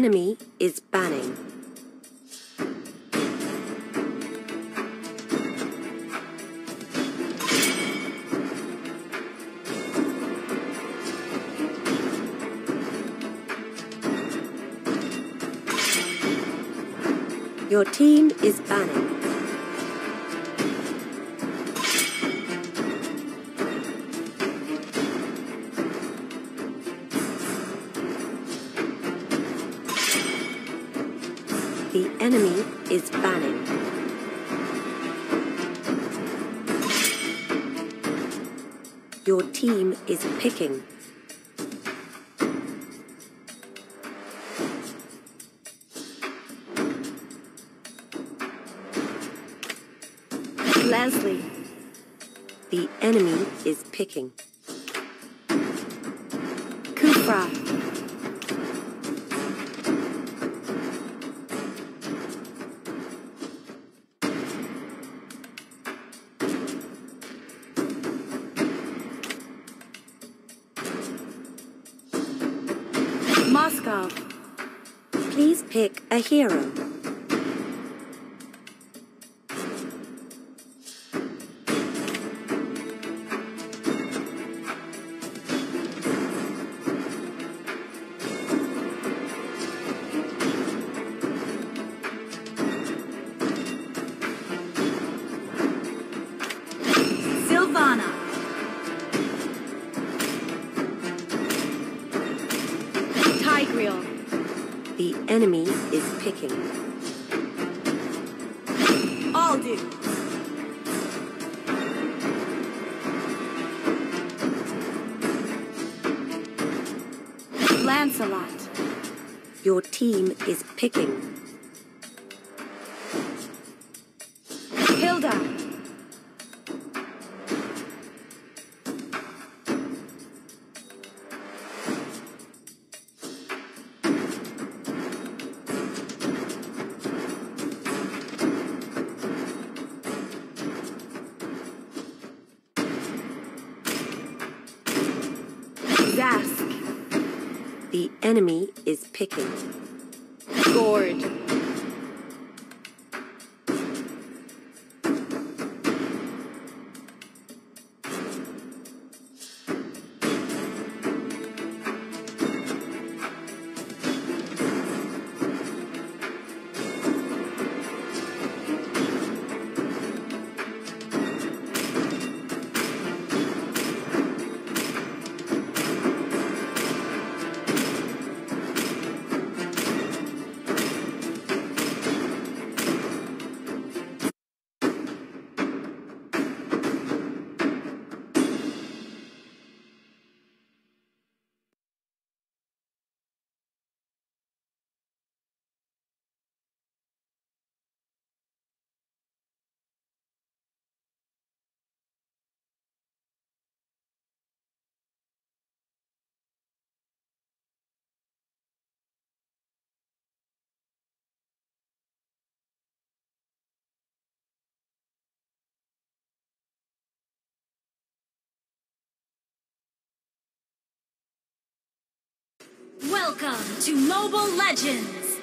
enemy is banning. Your team is banning. Enemy is banning. Your team is picking. Leslie. The enemy is picking. Khufra. Lancelot. Your team is picking. Picking. Welcome to Mobile Legends!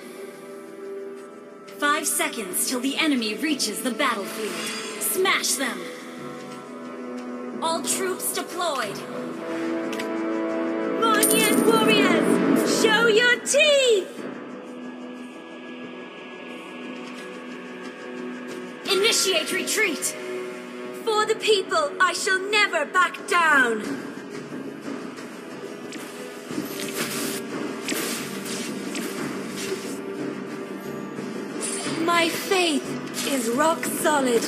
Five seconds till the enemy reaches the battlefield. Smash them! All troops deployed! Moniyan warriors, show your teeth! Initiate retreat! For the people, I shall never back down! My faith is rock solid.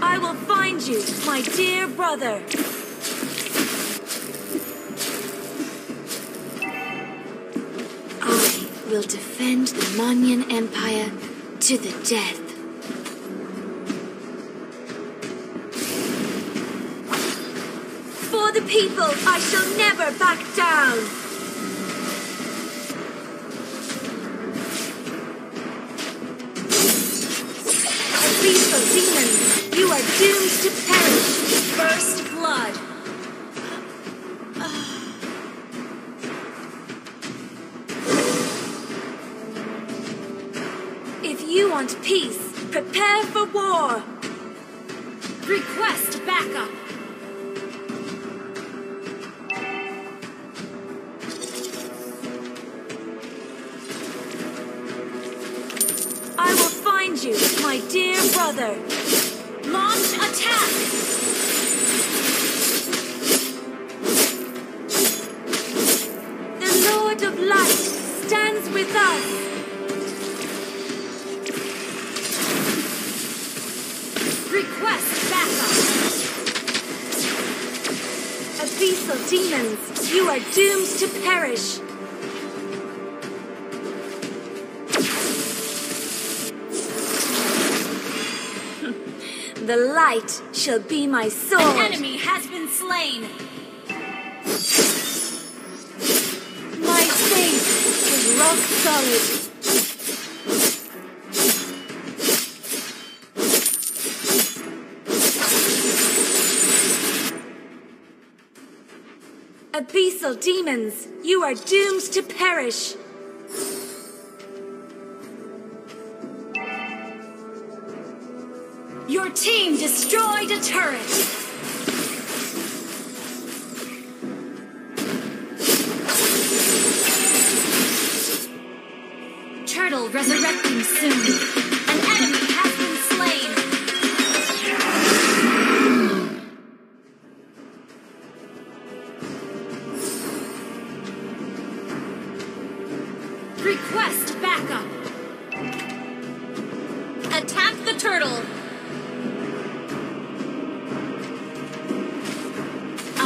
I will find you, my dear brother. I will defend the Moniyan Empire to the death. People, I shall never back down. Lethal demons, you are doomed to perish. First my dear brother. Launch attack! The Lord of Light stands with us. Request backup. Abyssal demons, you are doomed to perish. light shall be my sword. An enemy has been slain. My faith is rock solid. Abyssal demons, you are doomed to perish. turret.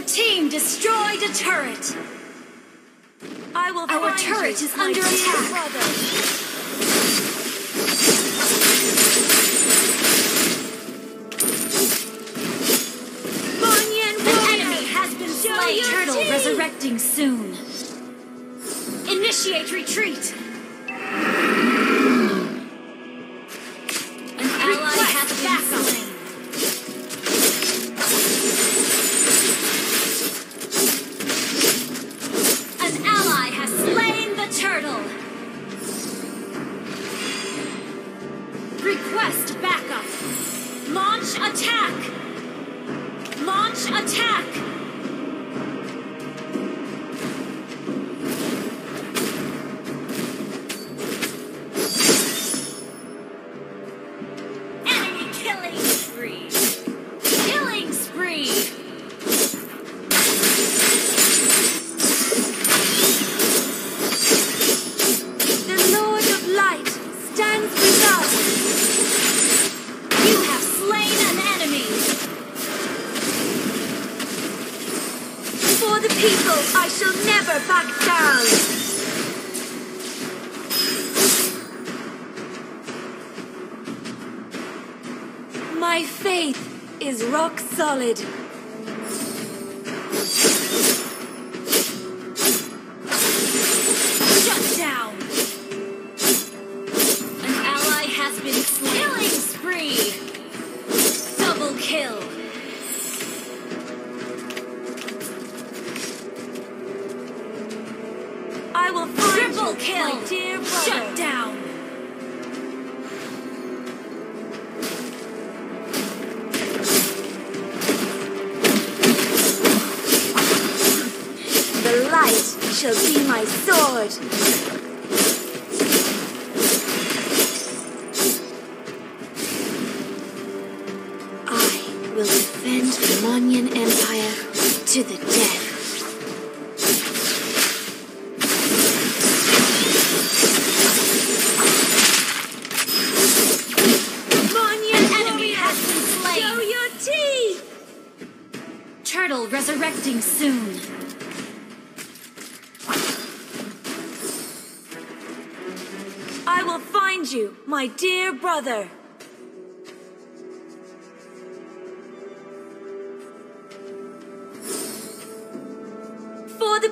Your team destroyed a turret. I will Our turret is under attack. An enemy has been slain. Turtle resurrecting soon. Initiate retreat. solid.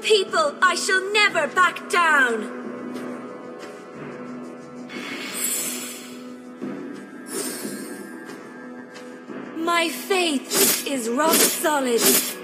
people, I shall never back down. My faith is rock solid.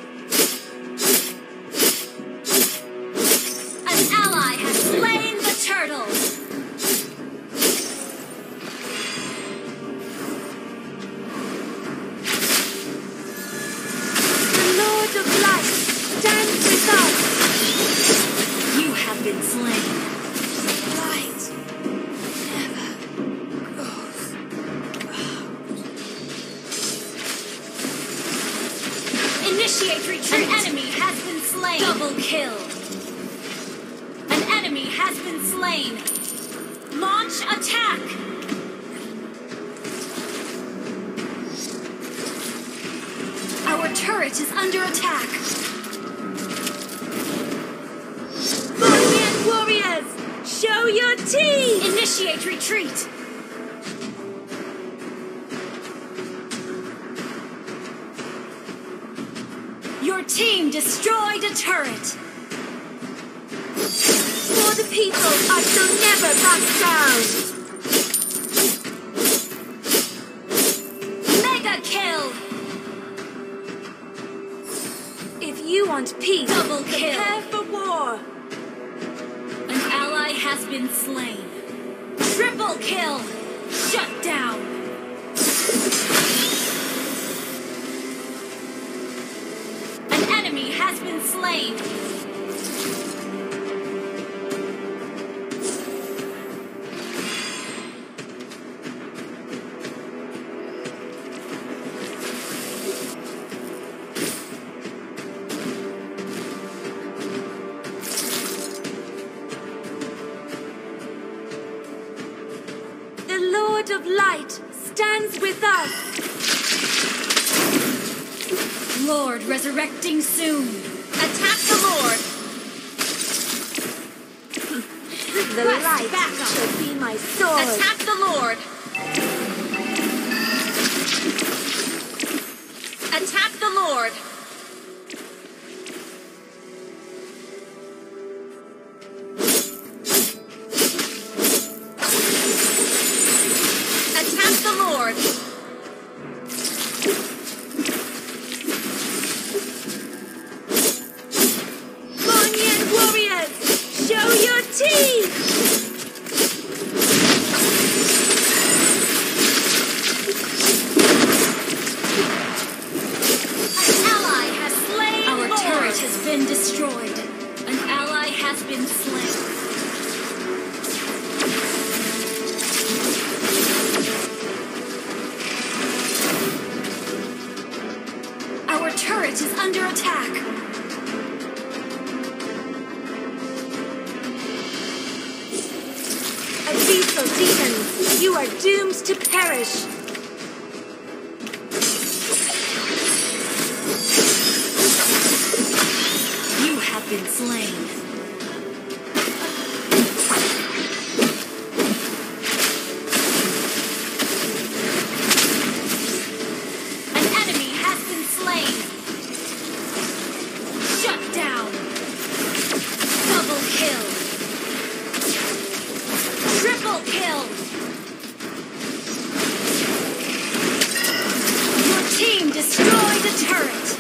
Lord resurrecting soon. Attack the Lord! the light backup. shall be my sword. Attack the Lord! Attack the Lord! turret.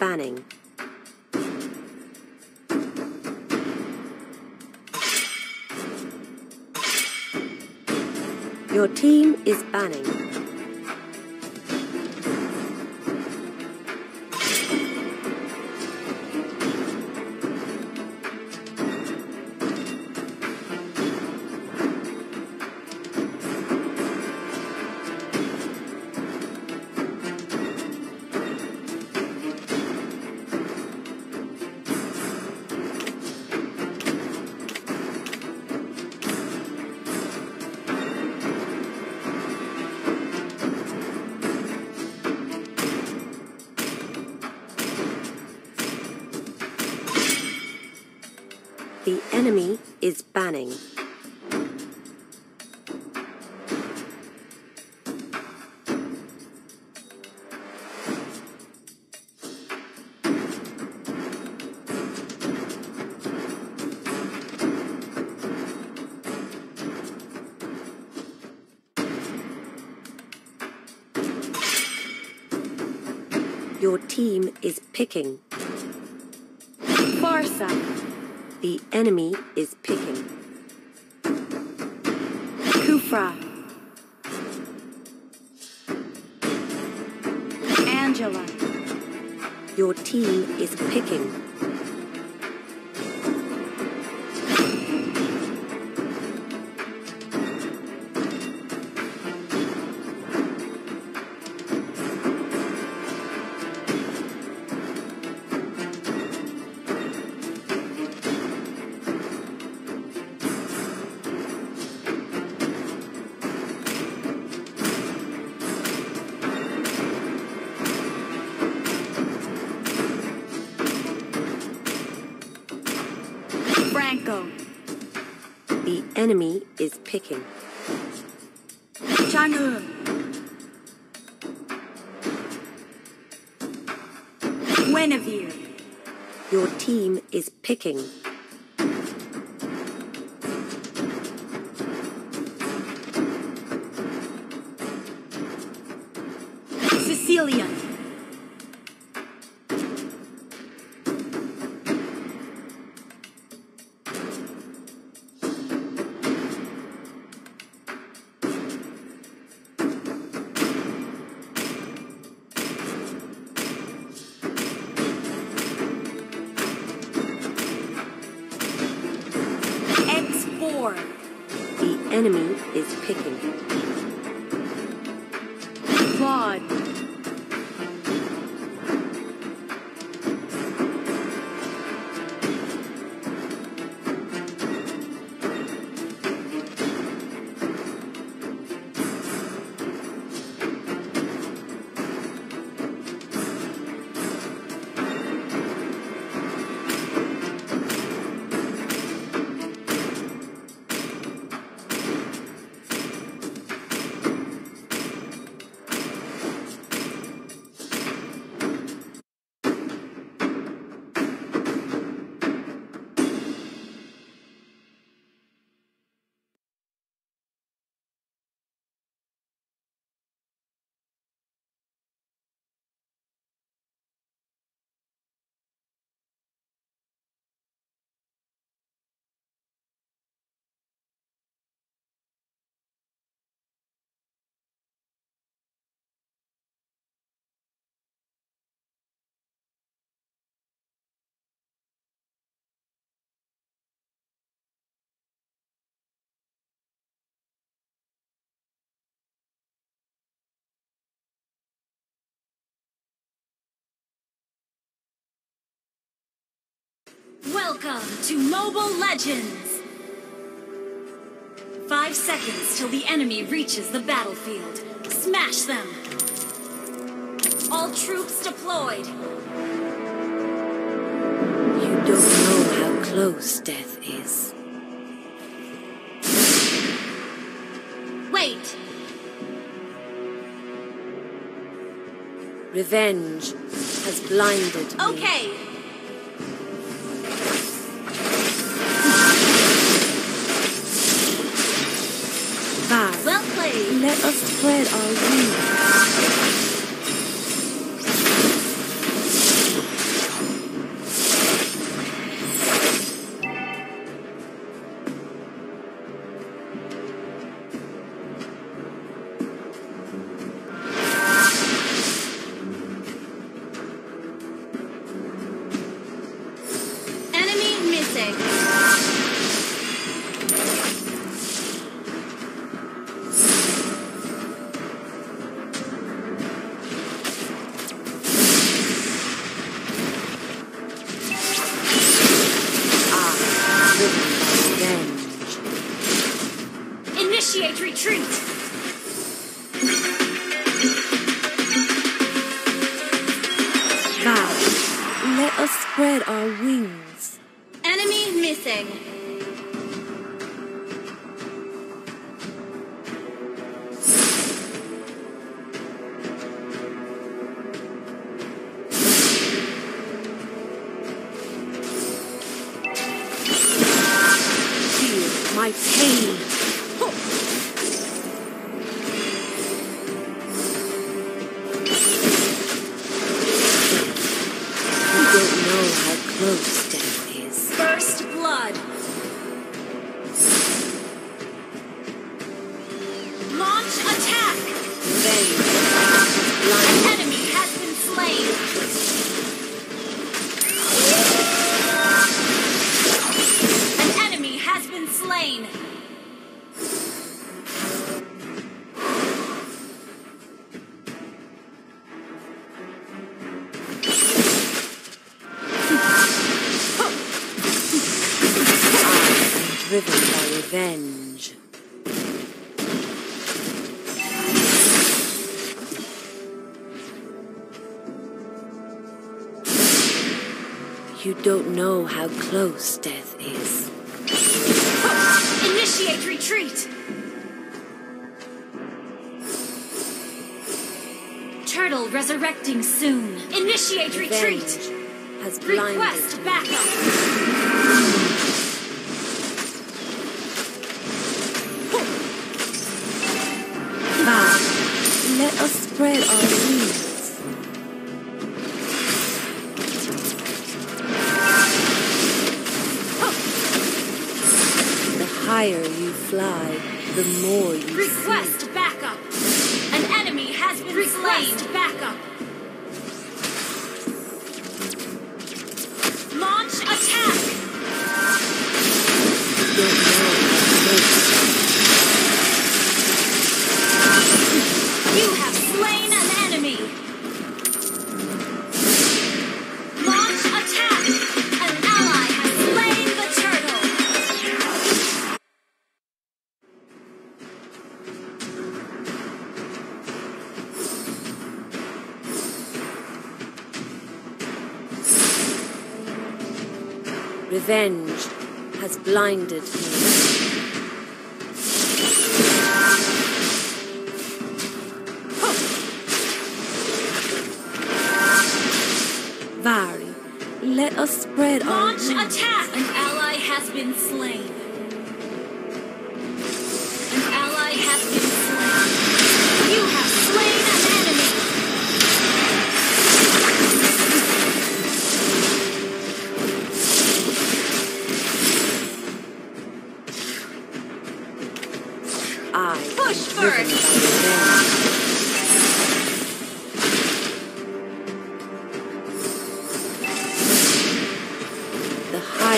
Banning. Your team is banning. Enemy is banning. Your team is picking. Barca. The enemy is picking. Khufra. Angela. Your team is picking. Picking. Chang'e. Guinevere. Your team is picking. Welcome to Mobile Legends! Five seconds till the enemy reaches the battlefield. Smash them! All troops deployed! You don't know how close death is. Wait! Revenge has blinded me. Okay! Let us spread our Initiate retreat! Let us spread our wings. Enemy missing! Close death is. Initiate retreat! Turtle resurrecting soon. Initiate retreat! Revenge has blinded Request backup! blinded.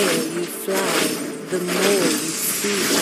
higher you fly, the more you see.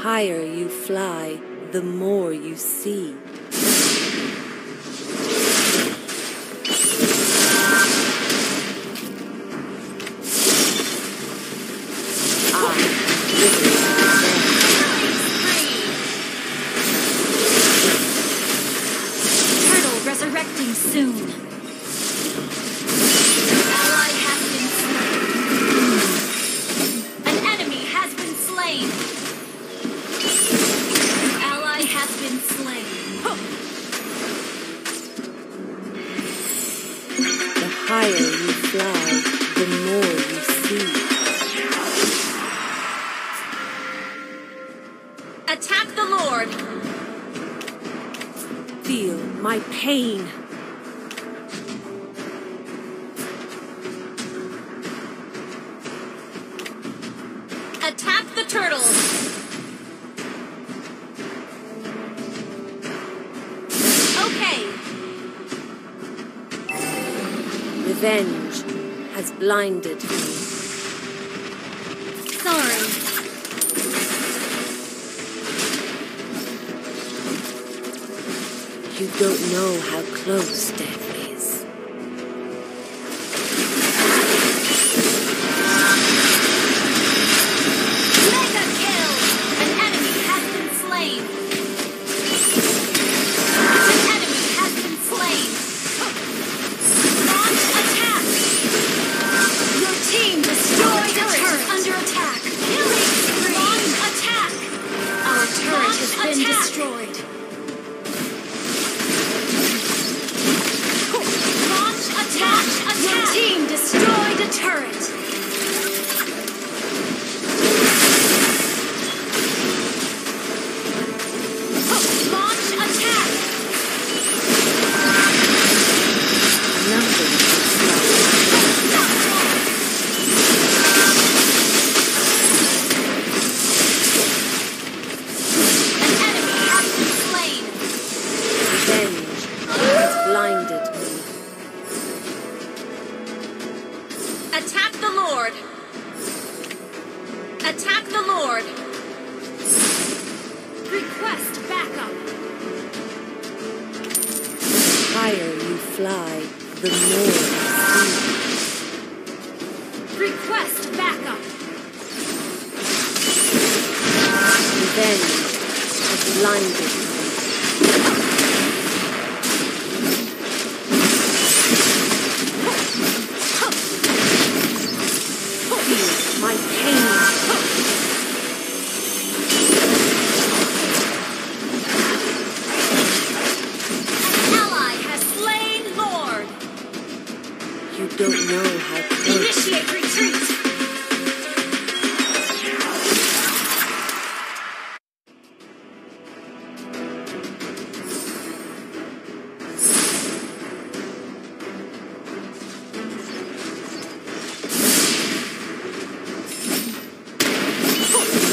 higher you fly, the more you see.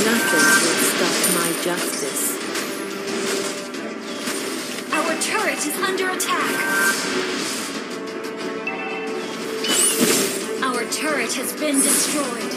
Nothing will stop my justice. Our turret is under attack. Our turret has been destroyed.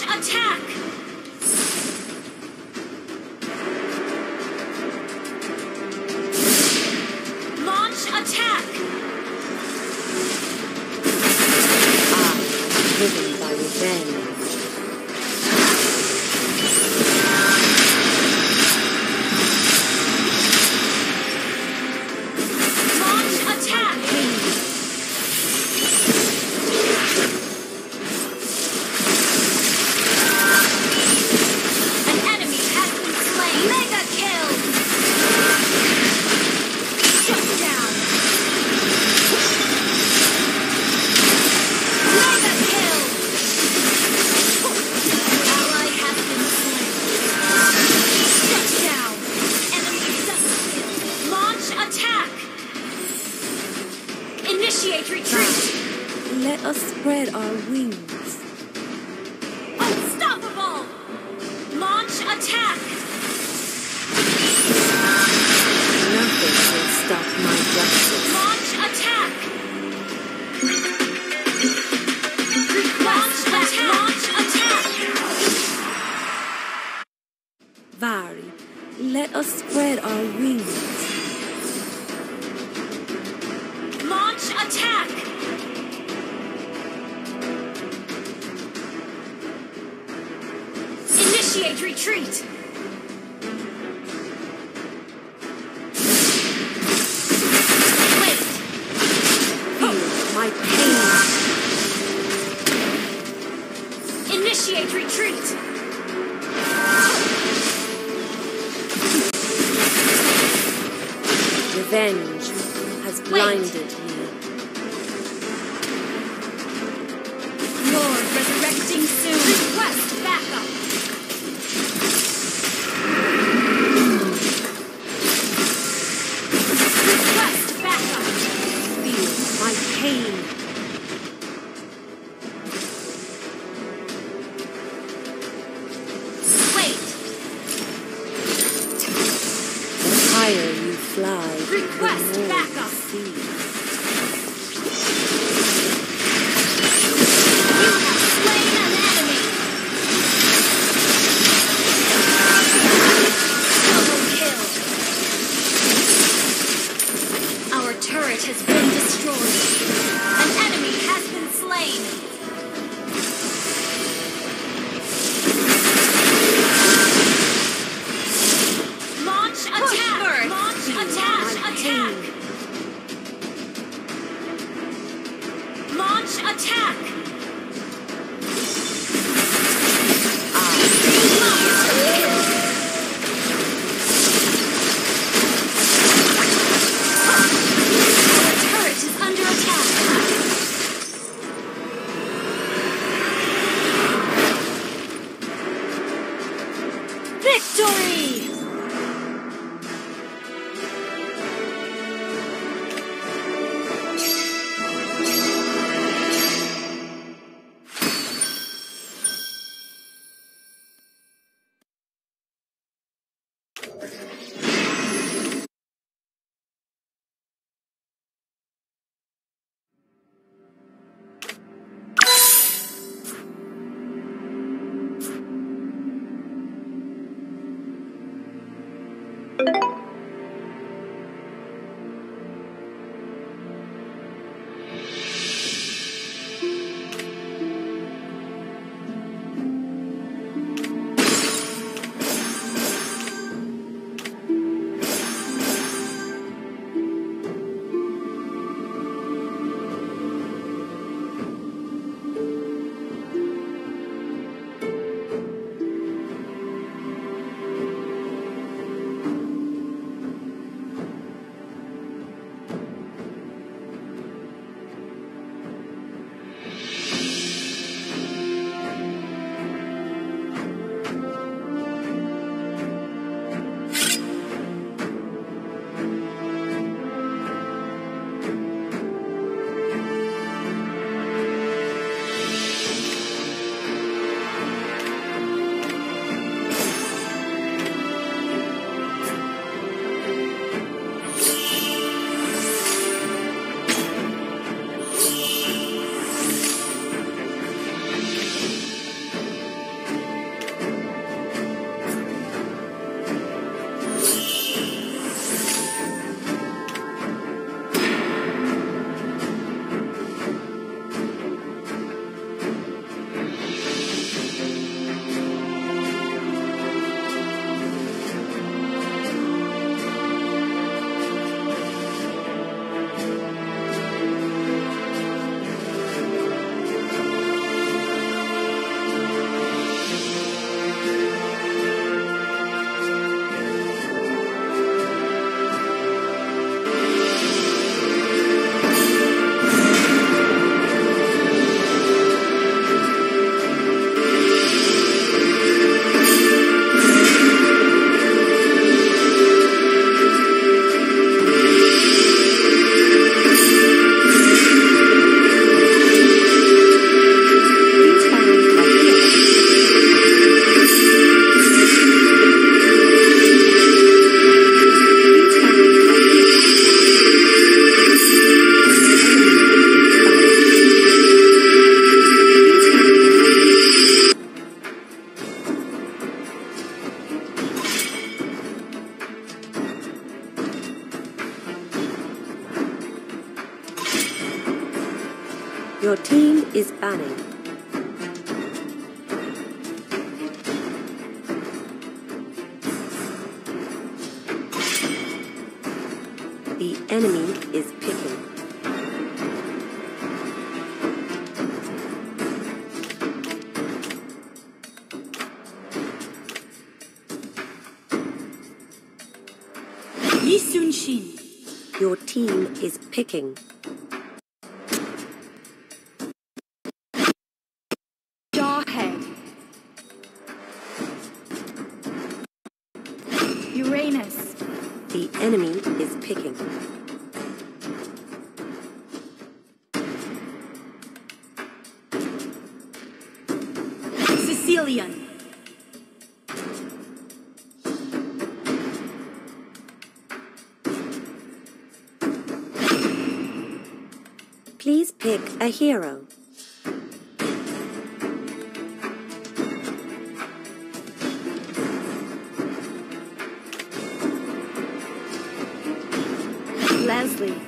Attack! Initiate retreat! Revenge has blinded me. Yi Sun Shin. Your team is picking. Hero. Leslie.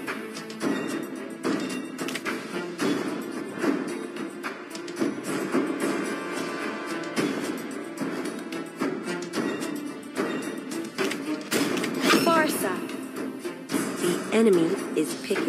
Barca. The enemy is picking.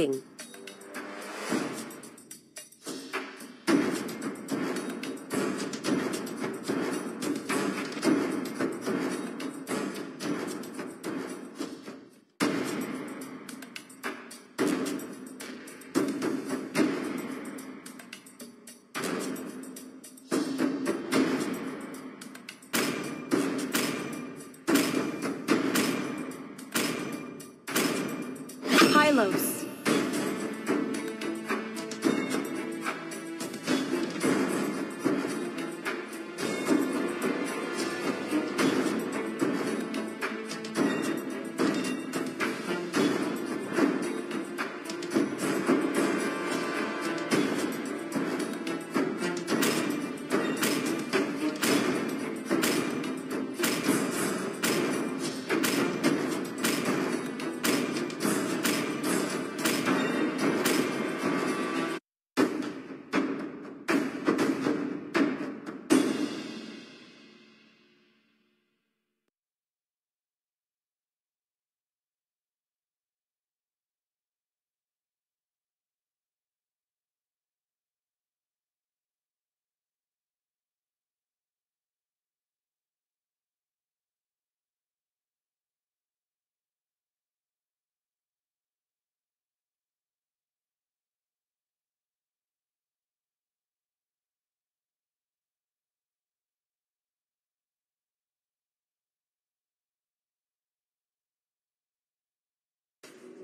Is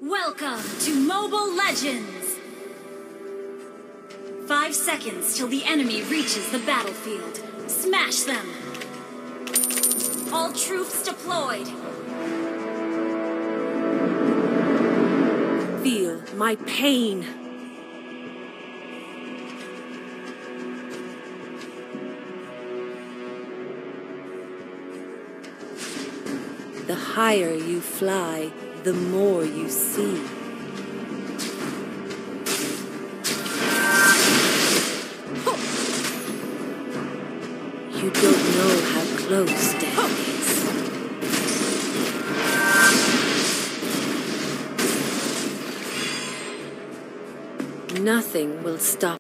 Welcome to Mobile Legends! Five seconds till the enemy reaches the battlefield. Smash them! All troops deployed! Feel my pain. The higher you fly, the more you see. You don't know how close death is. Nothing will stop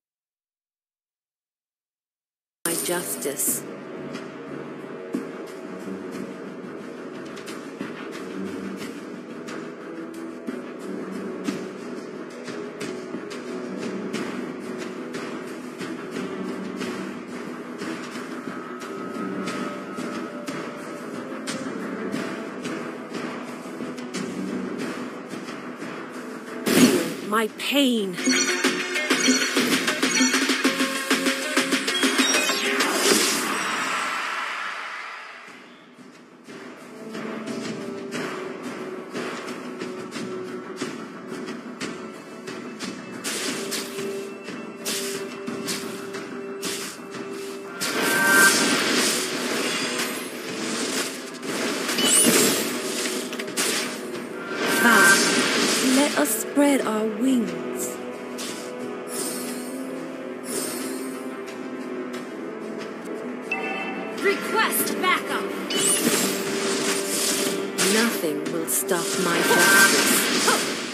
pain. spread our wings. Request backup! Nothing will stop my forces.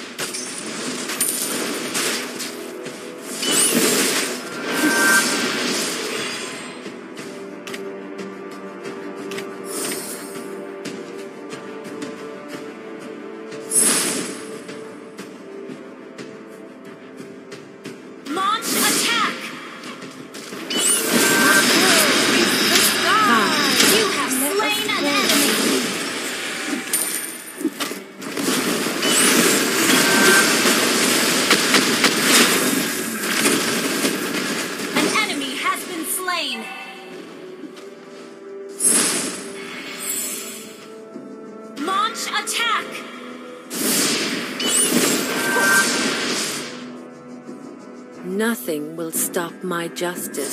my justice.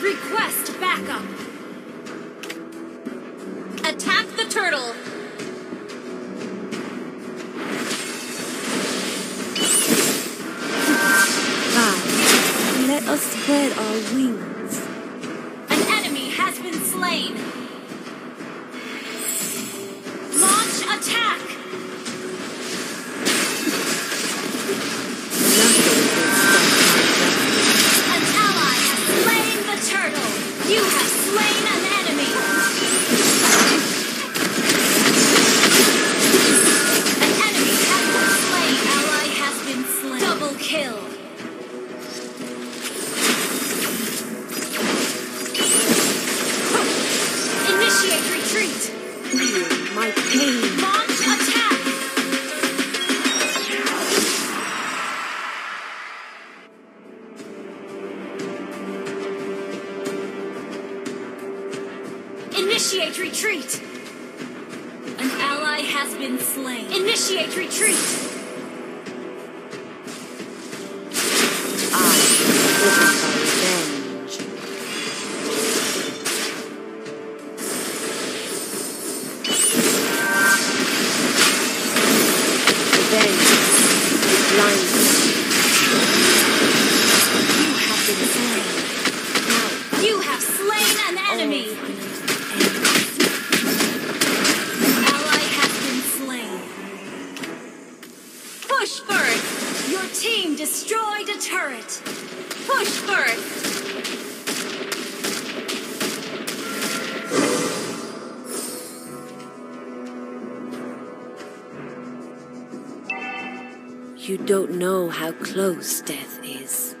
Request backup. Attack the turtle. God, let us spread our wings. Push first! Your team destroyed a turret! Push first! You don't know how close death is.